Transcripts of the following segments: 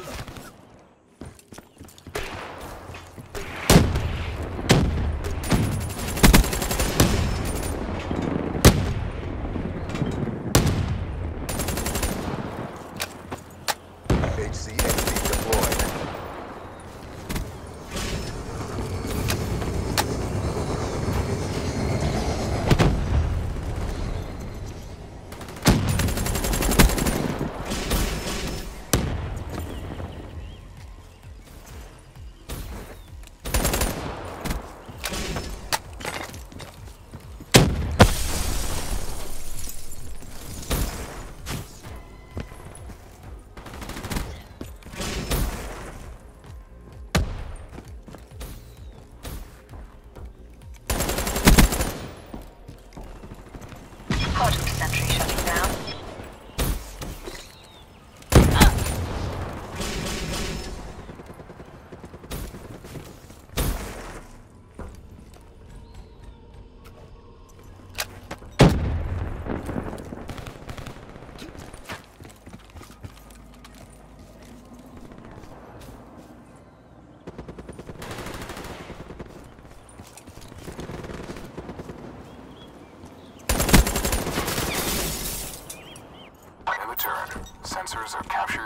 Ooh.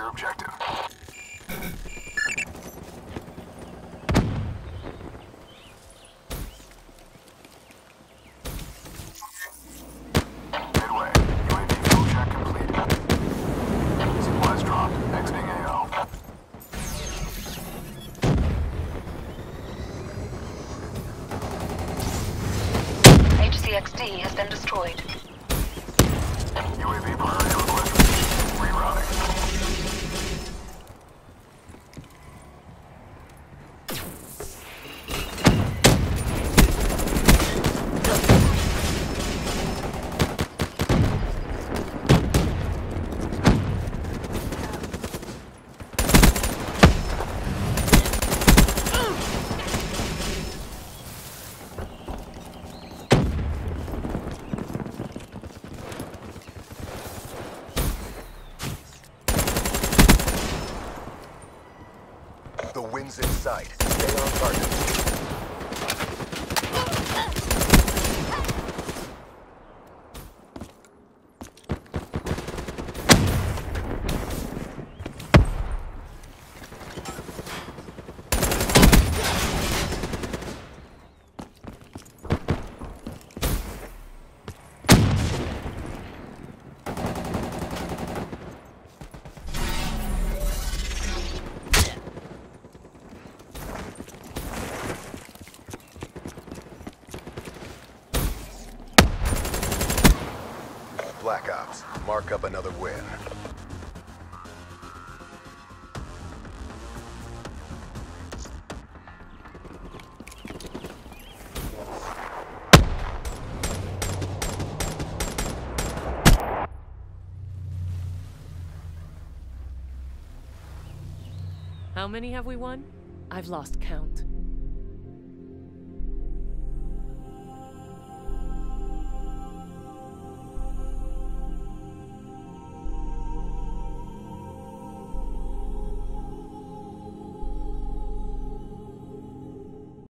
Your objective. Midway. UAV fuel check complete. Supplies dropped. Exiting AO. HCXD has been destroyed. UAV priority The wind's in sight. Stay on target. Black Ops, mark up another win. How many have we won? I've lost count.